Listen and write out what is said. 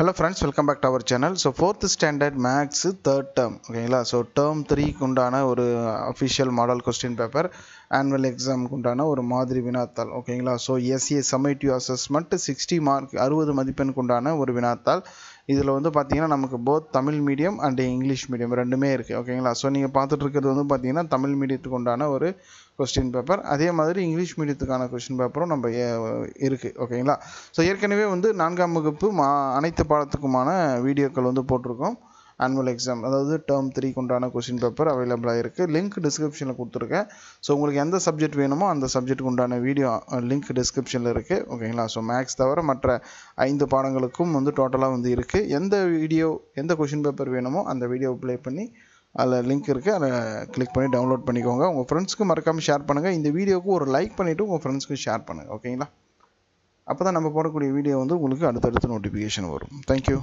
Hello friends welcome back to our channel so fourth standard maths third term ஓகேங்களா so term த்ரீக்கு உண்டான ஒரு official model question paper annual எக்ஸாமுக்கு உண்டான ஒரு மாதிரி வினாத்தாள் ஓகேங்களா so SA summative assessment sixty mark அறுபது மதிப்பெண்க்கு உண்டான ஒரு வினாத்தாள் இதில் வந்து பார்த்தீங்கன்னா நமக்கு both Tamil medium and English medium ரெண்டுமே இருக்குது ஓகேங்களா ஸோ நீங்கள் பார்த்துட்டு இருக்கிறது வந்து பார்த்தீங்கன்னா தமிழ் மீடியத்துக்கு உண்டான ஒரு கொஸ்டின் பேப்பர் அதே மாதிரி இங்கிலீஷ் மீடியத்துக்கான கொஸ்டின் பேப்பரும் நம்ம இருக்குது ஓகேங்களா ஸோ ஏற்கனவே வந்து நான்காம் வகுப்பு மா அனைத்து பாடத்துக்குமான வீடியோக்கள் வந்து போட்டிருக்கோம். ஆனுவல் எக்ஸாம் அதாவது டேர்ம் த்ரீக்கு உண்டான கொஸ்டின் பேப்பர் அவைலபிளாக இருக்குது லிங்க் டிஸ்கிரிப்ஷனில் கொடுத்துருக்கேன். ஸோ உங்களுக்கு எந்த சப்ஜெக்ட் வேணுமோ அந்த சப்ஜெக்ட்டுக்கு உண்டான வீடியோ லிங்க் டிஸ்கிரிப்ஷனில் இருக்குது ஓகேங்களா ஸோ மேக்ஸ் தவிர மற்ற ஐந்து பாடங்களுக்கும் வந்து டோட்டலாக வந்து இருக்குது எந்த வீடியோ எந்த கொஷின் பேப்பர் வேணுமோ அந்த வீடியோ ப்ளே பண்ணி அதில் லிங்க் இருக்குது அதை கிளிக் பண்ணி டவுன்லோட் பண்ணிக்கோங்க. உங்கள் ஃப்ரெண்ட்ஸ்க்கு மறக்காமல் ஷேர் பண்ணுங்கள் இந்த வீடியோவுக்கு ஒரு லைக் பண்ணிவிட்டு உங்கள் ஃப்ரெண்ட்ஸ்க்கு ஷேர் பண்ணுங்கள் ஓகேங்களா அப்போ தான் நம்ம போடக்கூடிய வீடியோ வந்து உங்களுக்கு அடுத்தடுத்து நோட்டிஃபிகேஷன் வரும். தேங்க்யூ